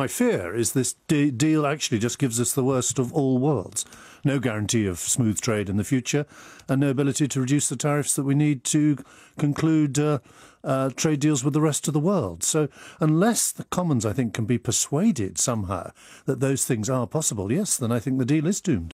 My fear is this de- deal actually just gives us the worst of all worlds. No guarantee of smooth trade in the future, and no ability to reduce the tariffs that we need to conclude uh, uh, trade deals with the rest of the world. So, unless the Commons, I think, can be persuaded somehow that those things are possible, yes, then I think the deal is doomed.